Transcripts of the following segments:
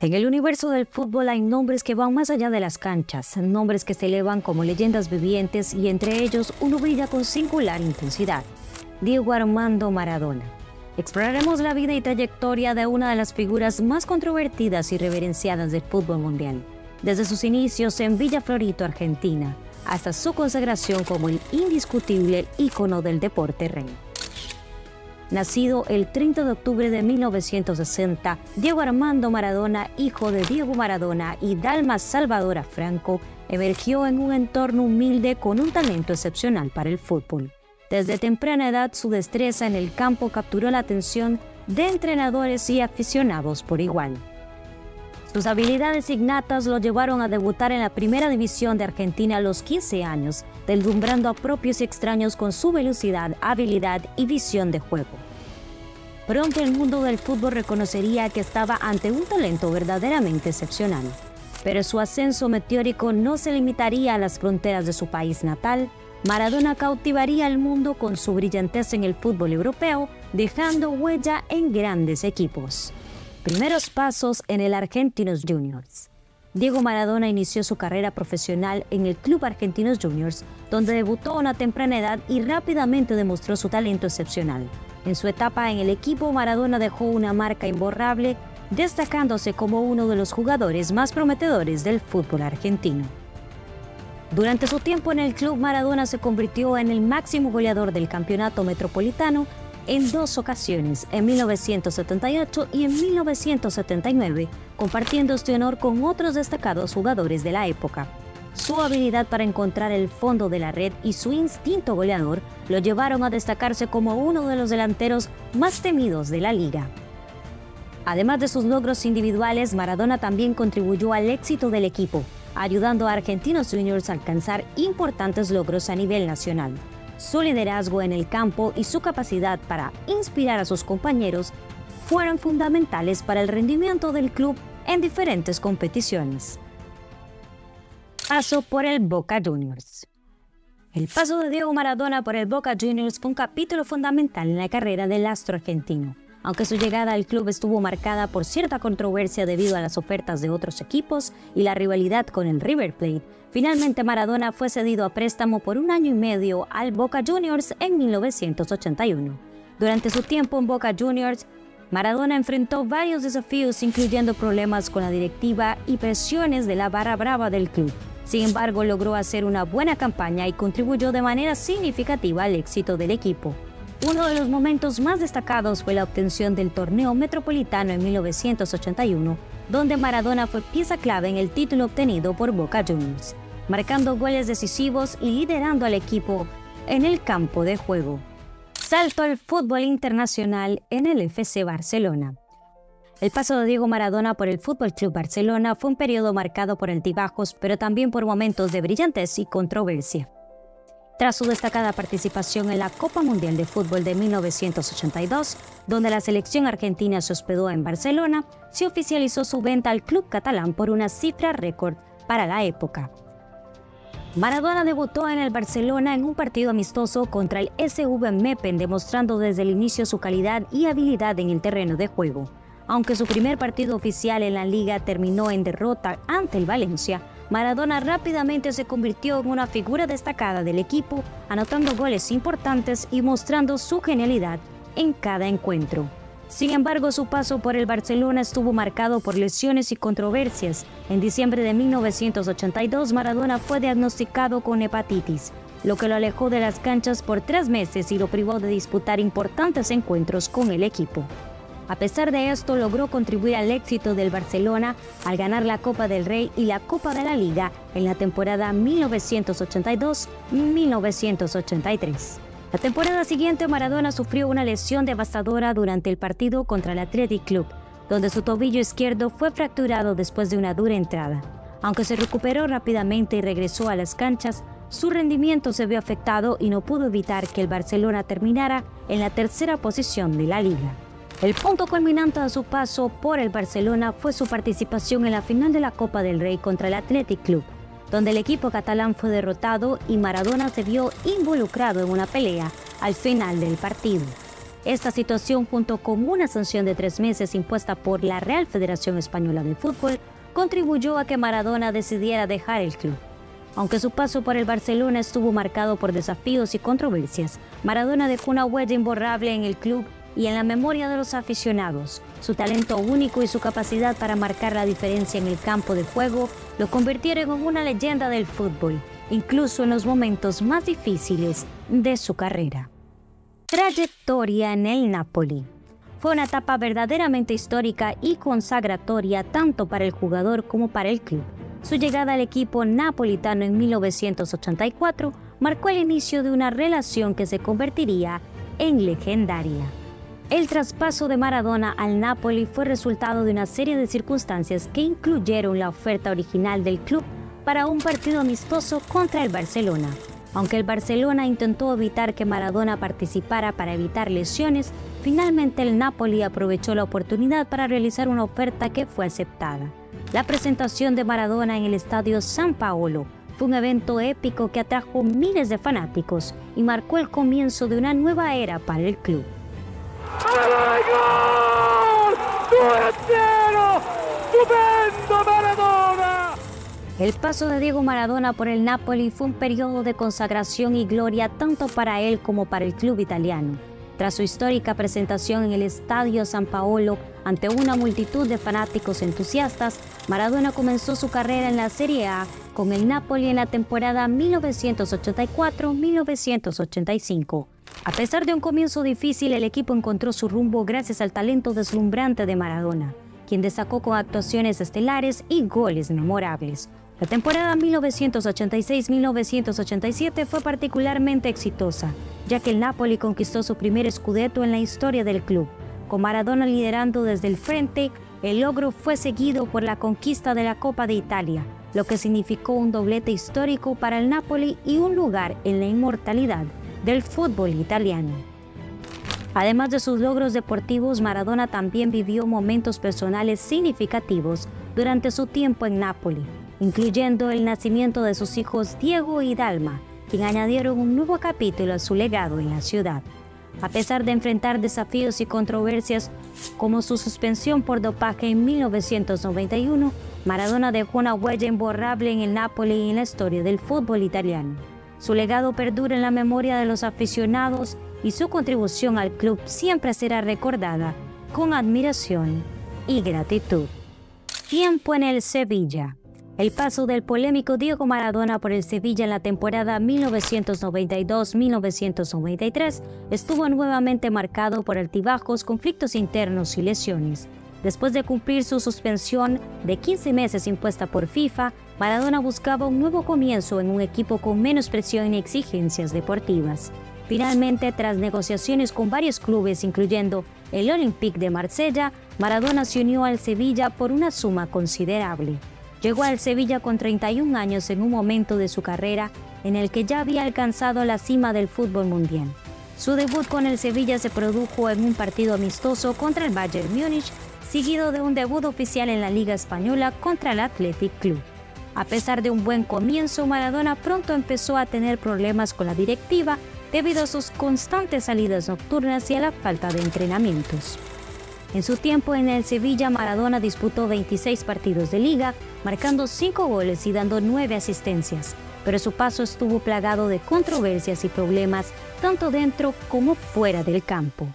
En el universo del fútbol hay nombres que van más allá de las canchas, nombres que se elevan como leyendas vivientes y entre ellos uno brilla con singular intensidad, Diego Armando Maradona. Exploraremos la vida y trayectoria de una de las figuras más controvertidas y reverenciadas del fútbol mundial, desde sus inicios en Villa Florito, Argentina, hasta su consagración como el indiscutible ícono del deporte rey. Nacido el 30 de octubre de 1960, Diego Armando Maradona, hijo de Diego Maradona y Dalma Salvadora Franco, emergió en un entorno humilde con un talento excepcional para el fútbol. Desde temprana edad su destreza en el campo capturó la atención de entrenadores y aficionados por igual. Sus habilidades innatas lo llevaron a debutar en la primera división de Argentina a los 15 años, deslumbrando a propios y extraños con su velocidad, habilidad y visión de juego. Pronto el mundo del fútbol reconocería que estaba ante un talento verdaderamente excepcional. Pero su ascenso meteórico no se limitaría a las fronteras de su país natal. Maradona cautivaría al mundo con su brillantez en el fútbol europeo, dejando huella en grandes equipos. Primeros pasos en el Argentinos Juniors. Diego Maradona inició su carrera profesional en el Club Argentinos Juniors, donde debutó a una temprana edad y rápidamente demostró su talento excepcional. En su etapa en el equipo, Maradona dejó una marca imborrable, destacándose como uno de los jugadores más prometedores del fútbol argentino. Durante su tiempo en el club, Maradona se convirtió en el máximo goleador del campeonato metropolitano en dos ocasiones, en 1978 y en 1979, compartiendo este honor con otros destacados jugadores de la época. Su habilidad para encontrar el fondo de la red y su instinto goleador lo llevaron a destacarse como uno de los delanteros más temidos de la liga. Además de sus logros individuales, Maradona también contribuyó al éxito del equipo, ayudando a Argentinos Juniors a alcanzar importantes logros a nivel nacional. Su liderazgo en el campo y su capacidad para inspirar a sus compañeros fueron fundamentales para el rendimiento del club en diferentes competiciones. Paso por el Boca Juniors. El paso de Diego Maradona por el Boca Juniors fue un capítulo fundamental en la carrera del astro argentino. Aunque su llegada al club estuvo marcada por cierta controversia debido a las ofertas de otros equipos y la rivalidad con el River Plate, finalmente Maradona fue cedido a préstamo por un año y medio al Boca Juniors en 1981. Durante su tiempo en Boca Juniors, Maradona enfrentó varios desafíos incluyendo problemas con la directiva y presiones de la barra brava del club. Sin embargo, logró hacer una buena campaña y contribuyó de manera significativa al éxito del equipo. Uno de los momentos más destacados fue la obtención del torneo metropolitano en 1981, donde Maradona fue pieza clave en el título obtenido por Boca Juniors, marcando goles decisivos y liderando al equipo en el campo de juego. Salto al fútbol internacional en el FC Barcelona. El paso de Diego Maradona por el Fútbol Club Barcelona fue un periodo marcado por altibajos, pero también por momentos de brillantez y controversia. Tras su destacada participación en la Copa Mundial de Fútbol de 1982, donde la selección argentina se hospedó en Barcelona, se oficializó su venta al club catalán por una cifra récord para la época. Maradona debutó en el Barcelona en un partido amistoso contra el SV Meppen, demostrando desde el inicio su calidad y habilidad en el terreno de juego. Aunque su primer partido oficial en la liga terminó en derrota ante el Valencia, Maradona rápidamente se convirtió en una figura destacada del equipo, anotando goles importantes y mostrando su genialidad en cada encuentro. Sin embargo, su paso por el Barcelona estuvo marcado por lesiones y controversias. En diciembre de 1982, Maradona fue diagnosticado con hepatitis, lo que lo alejó de las canchas por tres meses y lo privó de disputar importantes encuentros con el equipo. A pesar de esto, logró contribuir al éxito del Barcelona al ganar la Copa del Rey y la Copa de la Liga en la temporada 1982-1983. La temporada siguiente, Maradona sufrió una lesión devastadora durante el partido contra el Athletic Club, donde su tobillo izquierdo fue fracturado después de una dura entrada. Aunque se recuperó rápidamente y regresó a las canchas, su rendimiento se vio afectado y no pudo evitar que el Barcelona terminara en la tercera posición de la liga. El punto culminante de su paso por el Barcelona fue su participación en la final de la Copa del Rey contra el Athletic Club, donde el equipo catalán fue derrotado y Maradona se vio involucrado en una pelea al final del partido. Esta situación, junto con una sanción de tres meses impuesta por la Real Federación Española de Fútbol, contribuyó a que Maradona decidiera dejar el club. Aunque su paso por el Barcelona estuvo marcado por desafíos y controversias, Maradona dejó una huella imborrable en el club y en la memoria de los aficionados. Su talento único y su capacidad para marcar la diferencia en el campo de juego lo convirtieron en una leyenda del fútbol, incluso en los momentos más difíciles de su carrera. Trayectoria en el Napoli. Fue una etapa verdaderamente histórica y consagratoria tanto para el jugador como para el club. Su llegada al equipo napolitano en 1984 marcó el inicio de una relación que se convertiría en legendaria. El traspaso de Maradona al Napoli fue resultado de una serie de circunstancias que incluyeron la oferta original del club para un partido amistoso contra el Barcelona. Aunque el Barcelona intentó evitar que Maradona participara para evitar lesiones, finalmente el Napoli aprovechó la oportunidad para realizar una oferta que fue aceptada. La presentación de Maradona en el estadio San Paolo fue un evento épico que atrajo miles de fanáticos y marcó el comienzo de una nueva era para el club. Maradona! El paso de Diego Maradona por el Napoli fue un periodo de consagración y gloria tanto para él como para el club italiano. Tras su histórica presentación en el Estadio San Paolo ante una multitud de fanáticos entusiastas, Maradona comenzó su carrera en la Serie A con el Napoli en la temporada 1984-1985. A pesar de un comienzo difícil, el equipo encontró su rumbo gracias al talento deslumbrante de Maradona, quien destacó con actuaciones estelares y goles memorables. La temporada 1986-1987 fue particularmente exitosa, ya que el Napoli conquistó su primer scudetto en la historia del club. Con Maradona liderando desde el frente, el logro fue seguido por la conquista de la Copa de Italia, lo que significó un doblete histórico para el Napoli y un lugar en la inmortalidad del fútbol italiano. Además de sus logros deportivos, Maradona también vivió momentos personales significativos durante su tiempo en Nápoli incluyendo el nacimiento de sus hijos Diego y Dalma, quien añadieron un nuevo capítulo a su legado en la ciudad. A pesar de enfrentar desafíos y controversias como su suspensión por dopaje en 1991, Maradona dejó una huella imborrable en el Napoli y en la historia del fútbol italiano. Su legado perdura en la memoria de los aficionados y su contribución al club siempre será recordada con admiración y gratitud. Tiempo en el Sevilla. El paso del polémico Diego Maradona por el Sevilla en la temporada 1992-1993 estuvo nuevamente marcado por altibajos, conflictos internos y lesiones. Después de cumplir su suspensión de 15 meses impuesta por FIFA, Maradona buscaba un nuevo comienzo en un equipo con menos presión y exigencias deportivas. Finalmente, tras negociaciones con varios clubes, incluyendo el Olympique de Marsella, Maradona se unió al Sevilla por una suma considerable. Llegó al Sevilla con 31 años en un momento de su carrera en el que ya había alcanzado la cima del fútbol mundial. Su debut con el Sevilla se produjo en un partido amistoso contra el Bayern Múnich, seguido de un debut oficial en la Liga Española contra el Athletic Club. A pesar de un buen comienzo, Maradona pronto empezó a tener problemas con la directiva debido a sus constantes salidas nocturnas y a la falta de entrenamientos. En su tiempo en el Sevilla, Maradona disputó 26 partidos de liga, marcando 5 goles y dando 9 asistencias, pero su paso estuvo plagado de controversias y problemas tanto dentro como fuera del campo.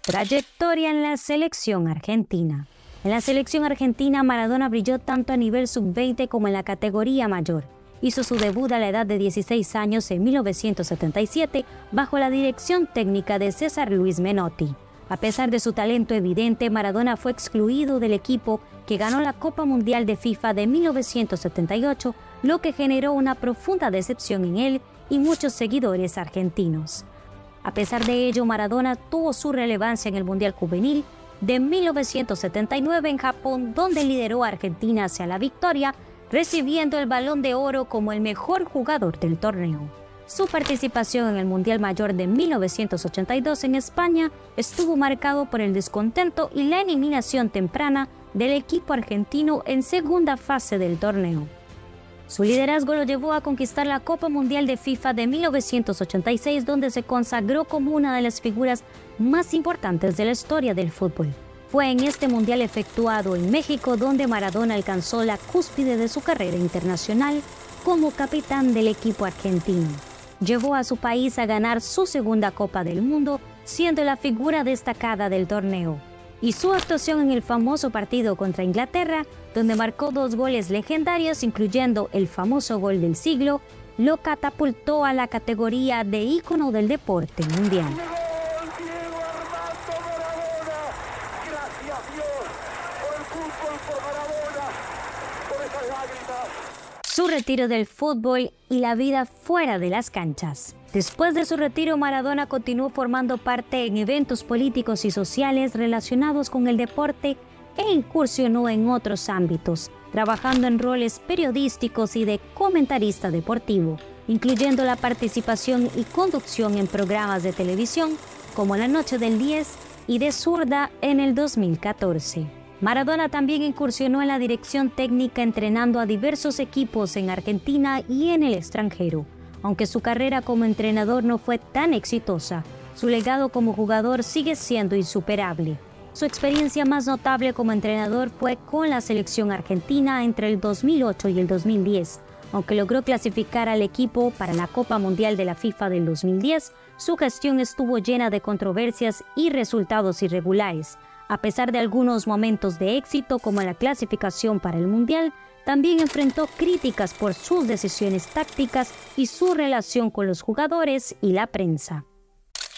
Trayectoria en la selección argentina. En la selección argentina, Maradona brilló tanto a nivel sub-20 como en la categoría mayor. Hizo su debut a la edad de 16 años en 1977 bajo la dirección técnica de César Luis Menotti. A pesar de su talento evidente, Maradona fue excluido del equipo que ganó la Copa Mundial de FIFA de 1978, lo que generó una profunda decepción en él y muchos seguidores argentinos. A pesar de ello, Maradona tuvo su relevancia en el Mundial Juvenil de 1979 en Japón, donde lideró a Argentina hacia la victoria, recibiendo el balón de oro como el mejor jugador del torneo. Su participación en el Mundial Mayor de 1982 en España estuvo marcado por el descontento y la eliminación temprana del equipo argentino en segunda fase del torneo. Su liderazgo lo llevó a conquistar la Copa Mundial de FIFA de 1986, donde se consagró como una de las figuras más importantes de la historia del fútbol. Fue en este mundial efectuado en México donde Maradona alcanzó la cúspide de su carrera internacional como capitán del equipo argentino. Llevó a su país a ganar su segunda Copa del Mundo, siendo la figura destacada del torneo y su actuación en el famoso partido contra Inglaterra, donde marcó dos goles legendarios, incluyendo el famoso gol del siglo, lo catapultó a la categoría de ícono del deporte mundial. Su retiro del fútbol y la vida fuera de las canchas. Después de su retiro, Maradona continuó formando parte en eventos políticos y sociales relacionados con el deporte e incursionó en otros ámbitos, trabajando en roles periodísticos y de comentarista deportivo, incluyendo la participación y conducción en programas de televisión como La Noche del 10 y de Zurda en el 2014. Maradona también incursionó en la dirección técnica entrenando a diversos equipos en Argentina y en el extranjero aunque su carrera como entrenador no fue tan exitosa, su legado como jugador sigue siendo insuperable. Su experiencia más notable como entrenador fue con la selección argentina entre el 2008 y el 2010. Aunque logró clasificar al equipo para la Copa Mundial de la FIFA del 2010, su gestión estuvo llena de controversias y resultados irregulares. A pesar de algunos momentos de éxito como la clasificación para el Mundial, también enfrentó críticas por sus decisiones tácticas y su relación con los jugadores y la prensa.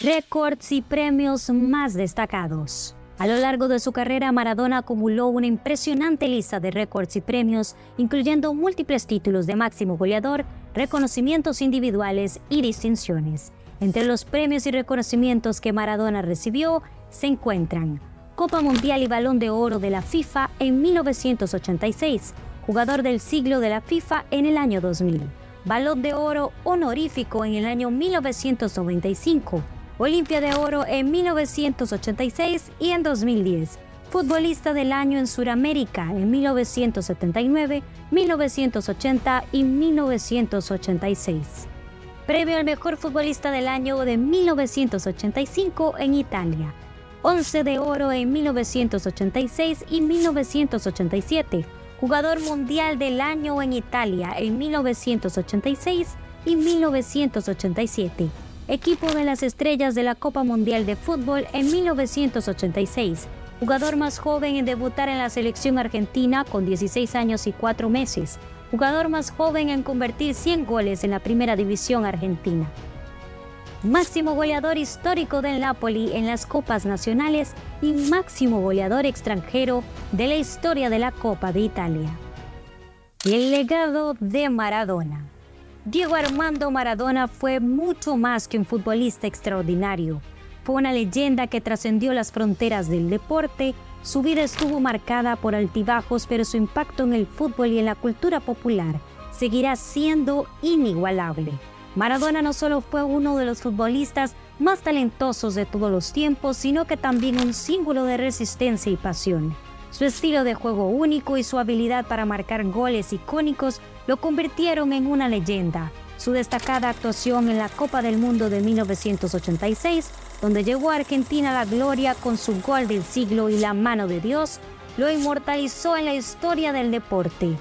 Récords y premios más destacados. A lo largo de su carrera, Maradona acumuló una impresionante lista de récords y premios, incluyendo múltiples títulos de máximo goleador, reconocimientos individuales y distinciones. Entre los premios y reconocimientos que Maradona recibió se encuentran Copa Mundial y Balón de Oro de la FIFA en 1986, jugador del siglo de la FIFA en el año 2000, Balón de Oro honorífico en el año 1995, Olimpia de Oro en 1986 y en 2010, Futbolista del Año en Sudamérica en 1979, 1980 y 1986. Premio al Mejor Futbolista del Año de 1985 en Italia. 11 de Oro en 1986 y 1987 jugador mundial del año en Italia en 1986 y 1987, equipo de las estrellas de la Copa Mundial de Fútbol en 1986, jugador más joven en debutar en la selección argentina con 16 años y 4 meses, jugador más joven en convertir 100 goles en la primera división argentina máximo goleador histórico del Napoli en las Copas Nacionales y máximo goleador extranjero de la historia de la Copa de Italia. El legado de Maradona. Diego Armando Maradona fue mucho más que un futbolista extraordinario. Fue una leyenda que trascendió las fronteras del deporte. Su vida estuvo marcada por altibajos, pero su impacto en el fútbol y en la cultura popular seguirá siendo inigualable. Maradona no solo fue uno de los futbolistas más talentosos de todos los tiempos, sino que también un símbolo de resistencia y pasión. Su estilo de juego único y su habilidad para marcar goles icónicos lo convirtieron en una leyenda. Su destacada actuación en la Copa del Mundo de 1986, donde llegó a Argentina la gloria con su gol del siglo y la mano de Dios, lo inmortalizó en la historia del deporte.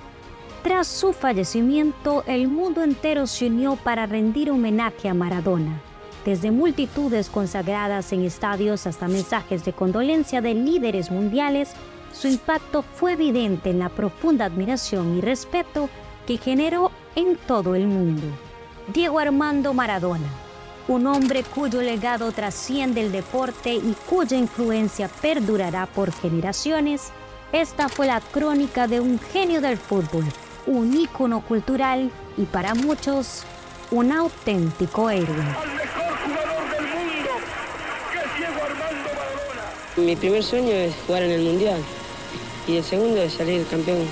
Tras su fallecimiento, el mundo entero se unió para rendir homenaje a Maradona. Desde multitudes consagradas en estadios hasta mensajes de condolencia de líderes mundiales, su impacto fue evidente en la profunda admiración y respeto que generó en todo el mundo. Diego Armando Maradona, un hombre cuyo legado trasciende el deporte y cuya influencia perdurará por generaciones, esta fue la crónica de un genio del fútbol un ícono cultural y para muchos un auténtico héroe. Mi primer sueño es jugar en el Mundial y el segundo es salir campeón